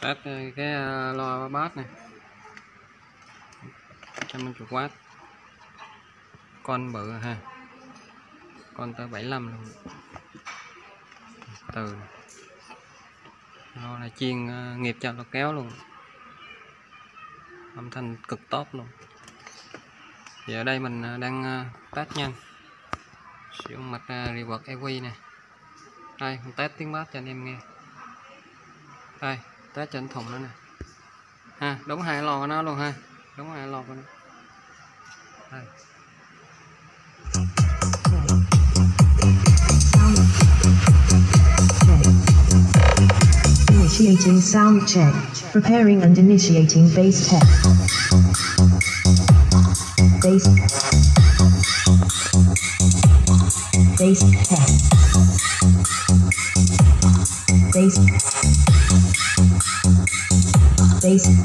Ờ, bát cái loa bass này. 150W con bự ha. Con tới 75 luôn. Từ. Lo là chiên ờ, nghiệp cho nó kéo luôn. Âm thanh cực tốt luôn. Thì ở đây mình ờ, đang test nhanh. Sử dụng mạch uh, EQ này đây mình test tiếng bass cho anh em nghe. Đây cá trên thùng nữa nè ha đúng hai lò của nó luôn ha đúng hai lò của nó đây Initiating sound check. Preparing and initiating bass test. Bass. Bass test. Bass. Bass.